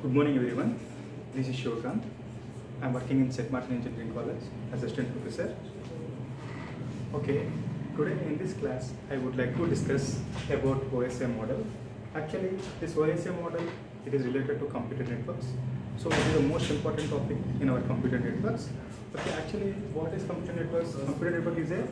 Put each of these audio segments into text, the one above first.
Good morning, everyone. This is Shivakant. I'm working in St. Martin Engineering College, assistant professor. Okay, today in this class, I would like to discuss about OSI model. Actually, this OSI model it is related to computer networks. So it is the most important topic in our computer networks. Okay, actually, what is computer networks? Computer network is a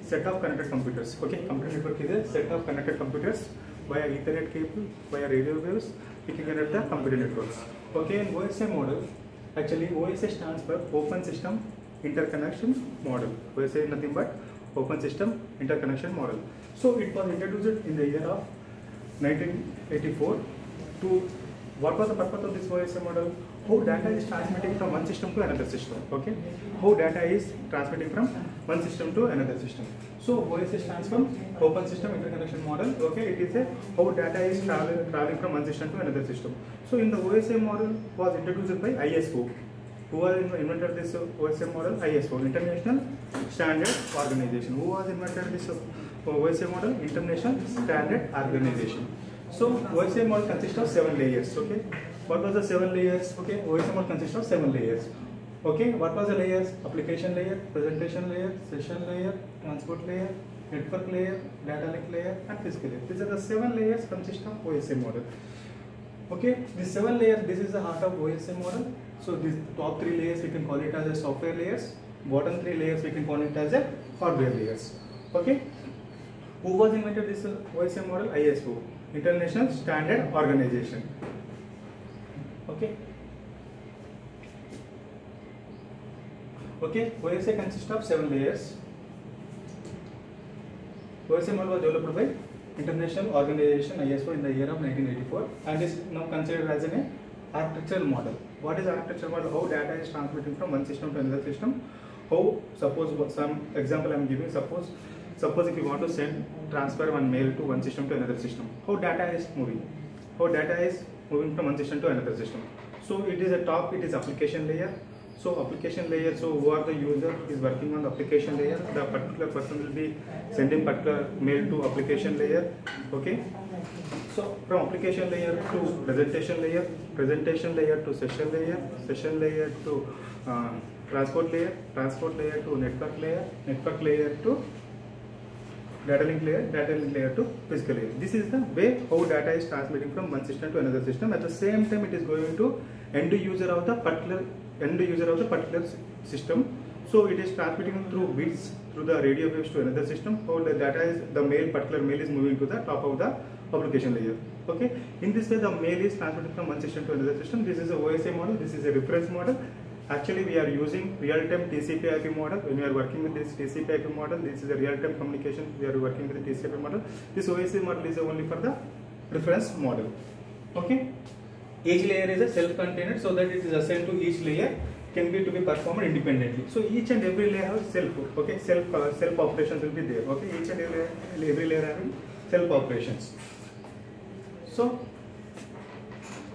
set of connected computers. Okay, computer network is a set of connected computers via Ethernet cable, via radio waves, can connect the computer networks. Okay, in OSI model, actually OSI stands for Open System Interconnection Model. OSI is nothing but Open System Interconnection Model. So it was introduced in the year of 1984 to what was the purpose of this OSI model? How data is transmitting from one system to another system. Okay, how data is transmitting from one system to another system. So OSI stands for Open System Interconnection Model. Okay, it is a how data is traveling, traveling from one system to another system. So in the OSI model was introduced by ISO. Who was invented this OSI model? ISO, International Standard Organization. Who was invented this OSI model? International Standard Organization. So OSI model consists of seven layers. Okay, what was the seven layers? Okay, OSI model consists of seven layers. Okay, what was the layers? Application layer, presentation layer, session layer, transport layer, network layer, data link layer, and physical layer. These are the seven layers consist of OSI model. Okay, these seven layers, this is the heart of OSI model. So these top three layers we can call it as a software layers. Bottom three layers we can call it as a hardware layers. Okay. Who was invented this OSI model? ISO, International Standard Organization. Okay. Okay, OSI consists of seven layers. OSI model was developed by International Organization ISO in the year of 1984 and is now considered as an architectural model. What is architectural model? How data is transmitting from one system to another system. How suppose some example I am giving. Suppose suppose if you want to send transfer one mail to one system to another system. How data is moving? How data is moving from one system to another system. So it is a top. It is application layer. So application layer, so who are the user is working on the application layer, the particular person will be sending particular mail to application layer, okay. So from application layer to presentation layer, presentation layer to session layer, session layer to uh, transport layer, transport layer to network layer, network layer to data link layer, data link layer to physical layer. This is the way how data is transmitting from one system to another system. At the same time, it is going to end user of the particular end user of the particular system. So it is transmitting through bits through the radio waves to another system. How the data is the mail particular mail is moving to the top of the application layer. Okay. In this way, the mail is transmitted from one system to another system. This is a OSI model. This is a reference model. Actually, we are using real-time TCP/IP model. When we are working with this TCP/IP model, this is a real-time communication. We are working with the TCP model. This OSI model is only for the reference model. Okay. Each layer is a self-contained, so that it is assigned to each layer can be to be performed independently. So each and every layer has self. Okay, self uh, self operations will be there. Okay, each and every every layer having self operations. So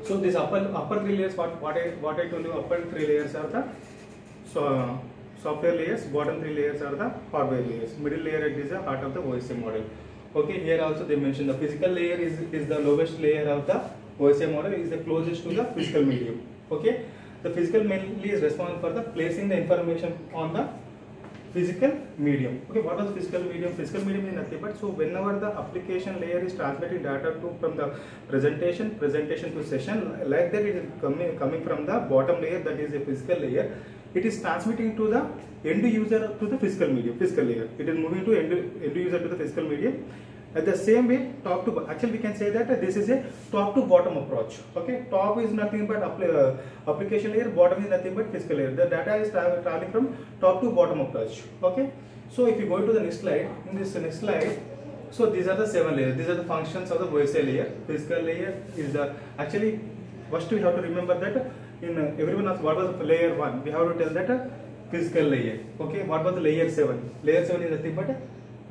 so this upper upper three layers, what what I what I told you, upper three layers are the so uh, software layers, bottom three layers are the hardware layers. Middle layer it is the heart of the OSI model. Okay, here also they mentioned the physical layer is is the lowest layer of the OSI model is the closest to the physical medium. Okay, the physical mainly is responsible for the placing the information on the physical medium. Okay, what is physical medium? Physical medium is nothing but so whenever the application layer is transmitting data to from the presentation, presentation to session, like that it is coming coming from the bottom layer that is a physical layer. It is transmitting to the end user to the physical medium, physical layer. It is moving to end, end user to the physical medium. At the same way, top to actually we can say that this is a top to bottom approach. Okay, top is nothing but uh, application layer, bottom is nothing but physical layer. The data is tra traveling from top to bottom approach. Okay, so if you go to the next slide, in this next slide, so these are the seven layers. These are the functions of the OSI layer. Physical layer is the actually first we have to remember that in uh, everyone else what was layer one. We have to tell that uh, physical layer. Okay, what was the layer seven? Layer seven is nothing but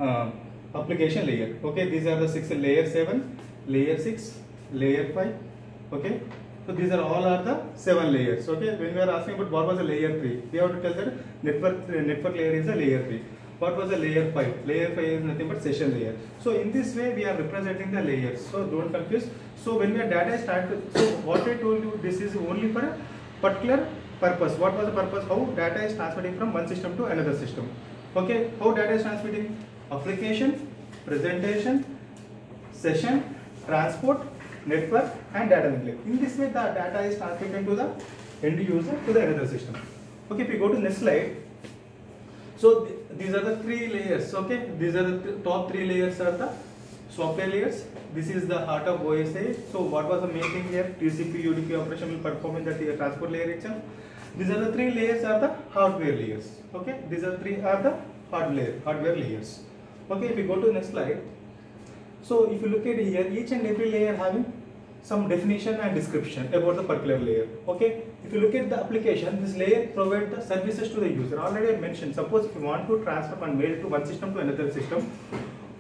uh, application layer okay these are the six layer 7 layer 6 layer 5 okay so these are all are the seven layers okay when we are asking about what was the layer 3 we have to tell that network network layer is a layer 3 what was the layer 5? Layer 5 is nothing but session layer. So in this way we are representing the layers. So don't confuse. So when your data is started, so what I told you, this is only for a particular purpose. What was the purpose? How data is transmitting from one system to another system. Okay, how data is transmitting? Application, presentation, session, transport, network and data link. In this way the data is transmitted to the end user to the another system. Okay, if we go to next slide. So th- these are the three layers. Okay, these are the th- top three layers are the software layers. This is the heart of OSA. So what was the main thing here? TCP UDP operation will perform in the transport layer itself. These are the three layers are the hardware layers. Okay, these are three are the hardware hardware layers. Okay, if we go to the next slide. So if you look at here, each and every layer having some definition and description about the particular layer. Okay, if you look at the application, this layer provides the services to the user. Already I mentioned, suppose if you want to transfer one mail to one system to another system,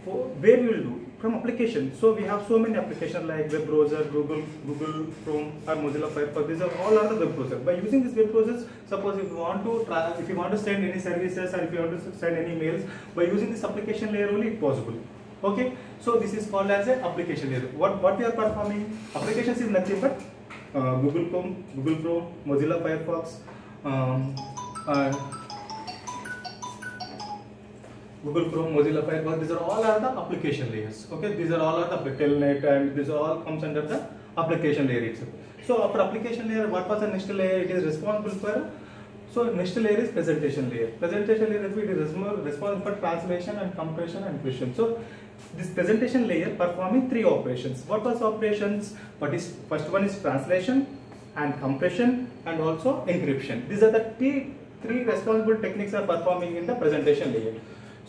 where you will do? From application. So we have so many applications like web browser, Google, Google Chrome or Mozilla Firefox. These are all the web browser. By using these web browsers, suppose if you want to try, if you want to send any services or if you want to send any mails, by using this application layer only it possible. Okay, so this is called as a application layer. What what we are performing? Applications is nothing but uh, Google Chrome, Google Chrome, Mozilla Firefox, um, uh, Google Chrome, Mozilla Firefox. These are all are the application layers. Okay, these are all are the Telnet and this all comes under the application layer itself. So after application layer, what was the next layer? It is responsible for so next layer is presentation layer. Presentation layer it is responsible for translation and compression and fusion. So this presentation layer performing three operations. What was operations? What is first one is translation and compression and also encryption. These are the three three responsible techniques are performing in the presentation layer.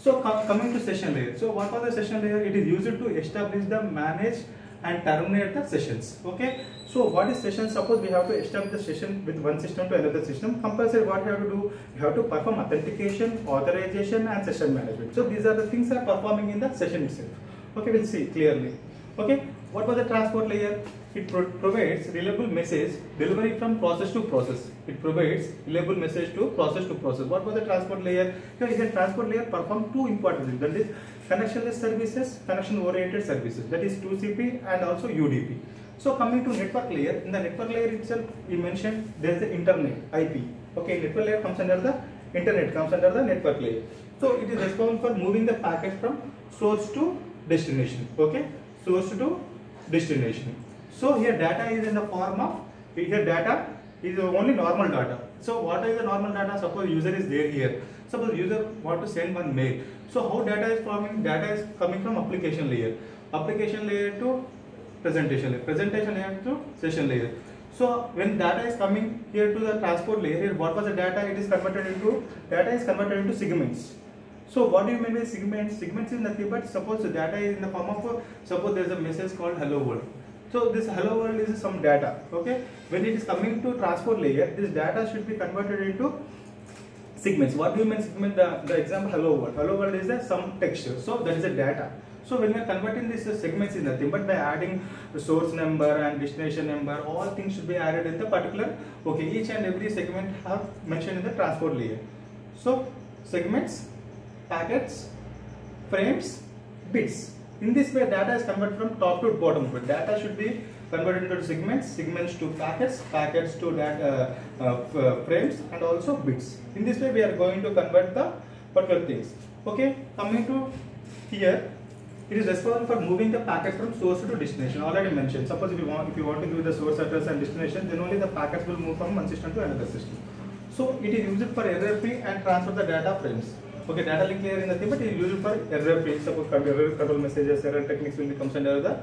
So com- coming to session layer. So what was the session layer? It is used to establish the manage and terminate the sessions. Okay. So what is session? Suppose we have to establish the session with one system to another system. Compulsory what you have to do? You have to perform authentication, authorization and session management. So these are the things are performing in the session itself. Okay, we'll see clearly. Okay, what was the transport layer? It pro- provides reliable message delivery from process to process. It provides reliable message to process to process. What was the transport layer? Here is a transport layer perform two important things. That is connectionless services, connection oriented services. That is TCP and also UDP. So coming to network layer, in the network layer itself, we mentioned there is the internet IP. Okay, network layer comes under the internet comes under the network layer. So it is responsible for moving the packet from source to destination. Okay, source to destination. So here data is in the form of here data is only normal data. So what is the normal data? Suppose user is there here. Suppose user want to send one mail. So how data is forming? Data is coming from application layer. Application layer to presentation layer. Presentation layer to session layer. So when data is coming here to the transport layer, here what was the data? It is converted into data is converted into segments. So what do you mean by segments? Segments is nothing but suppose the data is in the form of suppose there is a message called hello world. So this hello world is some data. Okay. When it is coming to transport layer, this data should be converted into segments. What do you mean segment? The, the example hello world. Hello world is a some texture. So that is a data. So when we are converting this segments is nothing but by adding the source number and destination number, all things should be added in the particular. Okay, each and every segment have mentioned in the transport layer. So segments, packets, frames, bits. In this way, data is converted from top to bottom. But data should be converted into segments, segments to packets, packets to data, uh, uh, uh, frames, and also bits. In this way, we are going to convert the particular things. Okay, coming to here, it is responsible for moving the packet from source to destination. Already mentioned. Suppose if you want, if you want to give the source address and destination, then only the packets will move from one system to another system. So it is used for error and transfer the data frames. But it is used for error free. Suppose come error control messages, error techniques will comes under the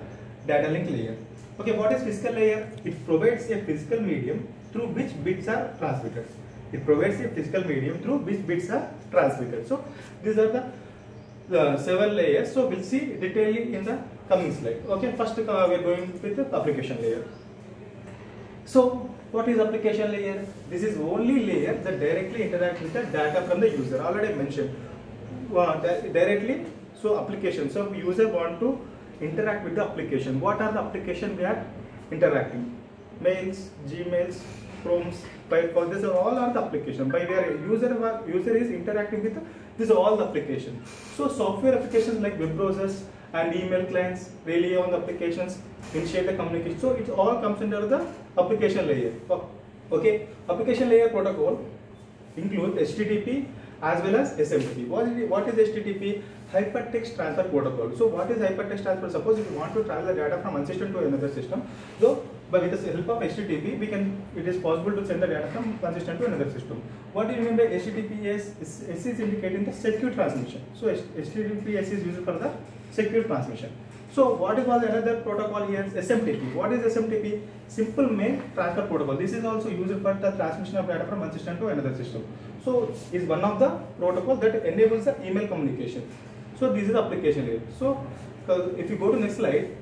data link layer. Okay, what is physical layer? It provides a physical medium through which bits are transmitted. It provides a physical medium through which bits are transmitted. So these are the the several layers. So we'll see detailing in the coming slide. Okay, first uh, we are going with the application layer. So what is application layer? This is only layer that directly interacts with the data from the user. Already mentioned uh, directly. So application. So user want to interact with the application. What are the application we are interacting? Mails, Gmails, Chromes, Firefox. These are all are the application. By where user user is interacting with These are all the application. So software applications like web browsers and email clients rely on the applications, initiate the communication. So it all comes under the application layer. Oh, okay, application layer protocol includes HTTP as well as SMTP. What is, what is HTTP? Hypertext Transfer Protocol. So what is hypertext transfer? Suppose if you want to transfer data from one system to another system, so but with the help of HTTP, we can it is possible to send the data from one system to another system. What do you mean by HTTPS? S is indicating the secure transmission. So HTTPS is used for the secure transmission. So what is another protocol here? SMTP. What is SMTP? Simple mail transfer protocol. This is also used for the transmission of data from one system to another system. So is one of the protocol that enables the email communication. So this is the application layer. So if you go to next slide.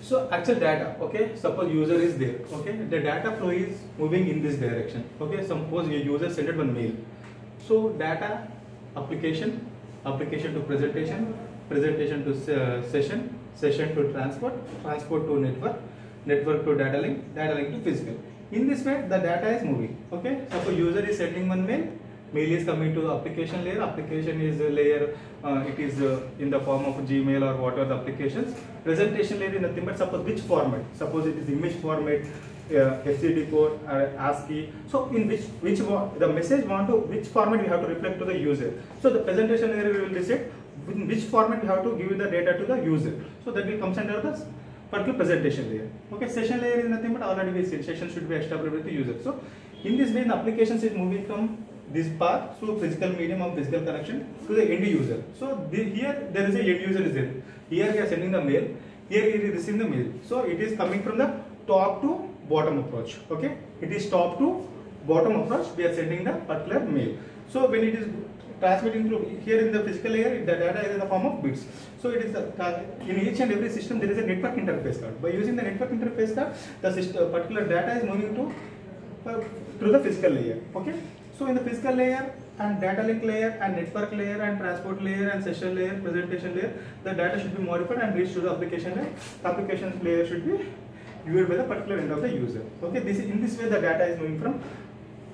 So actual data, okay, suppose user is there, okay, the data flow is moving in this direction, okay, suppose your user sent one mail. So data, application, application to presentation, presentation to uh, session, session to transport, transport to network, network to data link, data link to physical. In this way, the data is moving. Okay, suppose user is sending one mail, mail is coming to the application layer. Application is a layer. Uh, it is uh, in the form of Gmail or whatever the applications. Presentation layer is nothing but suppose which format. Suppose it is image format, uh, HCD code, or ASCII. So in which which the message want to which format we have to reflect to the user. So the presentation layer will decide in which format we have to give the data to the user. So that will comes under the particular presentation layer. Okay, session layer is nothing but already we said session should be established with the user. So in this way, the applications is moving from this path through physical medium of physical connection to the end user. So the, here there is a end user is there. Here we are sending the mail. Here we are receiving the mail. So it is coming from the top to bottom approach. Okay, it is top to bottom approach. We are sending the particular mail. So when it is transmitting through here in the physical layer, the data is in the form of bits. So it is the, in each and every system there is a network interface card. By using the network interface card, the system, particular data is moving to uh, through the physical layer. Okay. So in the physical layer and data link layer and network layer and transport layer and session layer, presentation layer, the data should be modified and reached to the application layer. application layer should be viewed by the particular end of the user. Okay. This in this way the data is moving from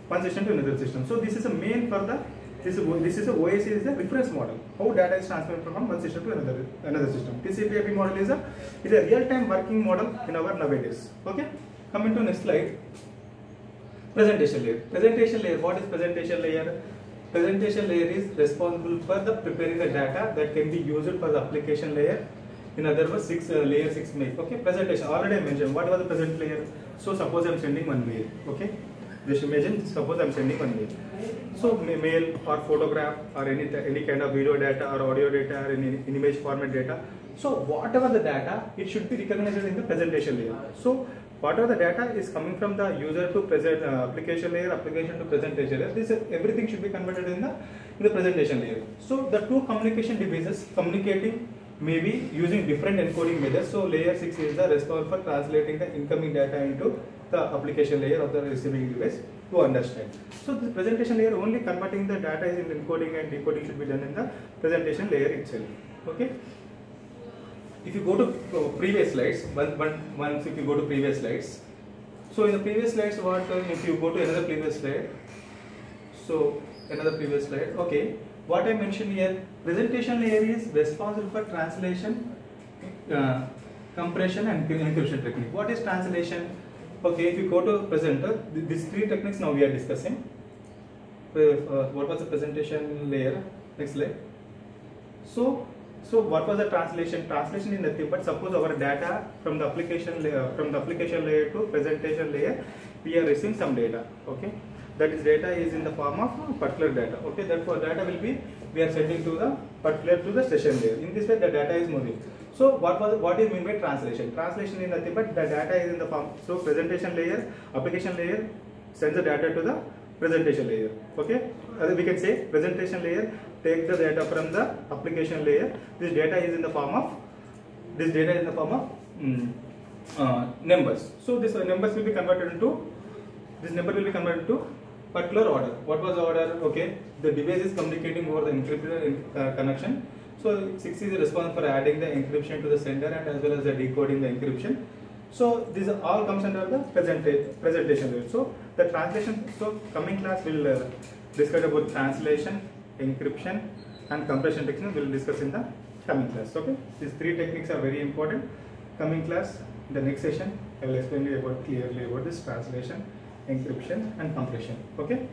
one system to another system. So this is a main for the this is, this is a OSI is a reference model. How data is transferred from one system to another another system. TCP/IP model is a is a real-time working model in our nowadays. Okay. Coming to next slide. Presentation layer. Presentation layer. What is presentation layer? Presentation layer is responsible for the preparing the data that can be used for the application layer. In other words, six uh, layer six make. Okay. Presentation. Already I mentioned. What was the present layer? So suppose I am sending one mail. Okay. Just imagine, suppose I'm sending one mail. So mail or photograph or any any kind of video data or audio data or any image format data. So whatever the data, it should be recognized in the presentation layer. So whatever the data is coming from the user to present uh, application layer, application to presentation layer. This everything should be converted in the in the presentation layer. So the two communication devices communicating may be using different encoding methods. So layer 6 is the responsible for translating the incoming data into the application layer of the receiving device to understand. So the presentation layer only converting the data is in encoding and decoding should be done in the presentation layer itself. Okay. If you go to uh, previous slides, one, one, once if you go to previous slides, so in the previous slides, what uh, if you go to another previous slide, so another previous slide, okay, what I mentioned here, presentation layer is responsible for translation, uh, compression and encryption technique. What is translation? Okay, if you go to presenter, these three techniques now we are discussing. Uh, what was the presentation layer? Next slide. So, so what was the translation? Translation is nothing but suppose our data from the application layer, from the application layer to presentation layer, we are receiving some data. Okay, that is data is in the form of particular data. Okay, therefore data will be we are sending to the particular to the session layer. In this way, the data is moving. So what was what is mean by translation? Translation is nothing but the data is in the form. So presentation layer, application layer sends the data to the presentation layer. Okay, we can say presentation layer take the data from the application layer. This data is in the form of this data is in the form of mm, uh, numbers. So this uh, numbers will be converted into this number will be converted to particular order. What was the order? Okay, the device is communicating over the encrypted uh, connection. So 6 is responsible for adding the encryption to the sender and as well as the decoding the encryption. So these all comes under the presenta presentation layer. So the translation. So coming class will uh, discuss about translation, encryption, and compression techniques. We'll discuss in the coming class. Okay, these three techniques are very important. Coming class, the next session, I will explain you about clearly about this translation, encryption, and compression. Okay,